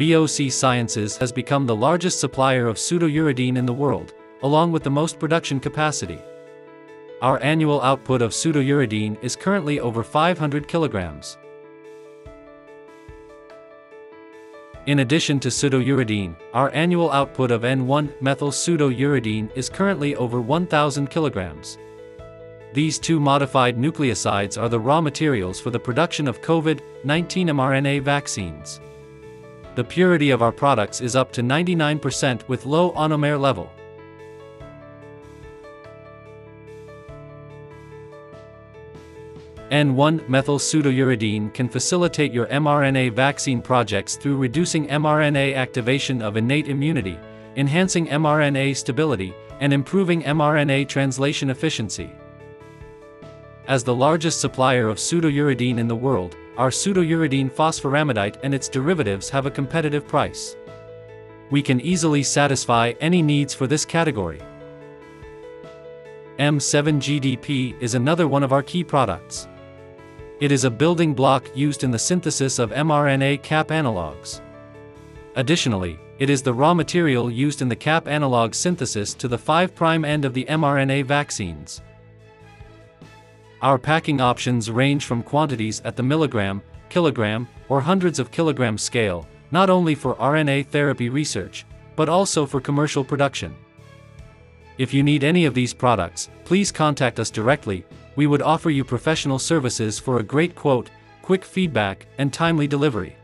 BOC Sciences has become the largest supplier of pseudouridine in the world, along with the most production capacity. Our annual output of pseudouridine is currently over 500 kilograms. In addition to pseudouridine, our annual output of N1-methyl pseudouridine is currently over 1,000 kilograms. These two modified nucleosides are the raw materials for the production of COVID-19 mRNA vaccines. The purity of our products is up to 99% with low ionomer level. N1-methyl pseudouridine can facilitate your mRNA vaccine projects through reducing mRNA activation of innate immunity, enhancing mRNA stability, and improving mRNA translation efficiency. As the largest supplier of pseudouridine in the world, our pseudouridine phosphoramidite and its derivatives have a competitive price. We can easily satisfy any needs for this category. M7GDP is another one of our key products. It is a building block used in the synthesis of mRNA cap analogs. Additionally, it is the raw material used in the cap analog synthesis to the 5' end of the mRNA vaccines. Our packing options range from quantities at the milligram, kilogram, or hundreds of kilogram scale, not only for RNA therapy research, but also for commercial production. If you need any of these products, please contact us directly, we would offer you professional services for a great quote, quick feedback, and timely delivery.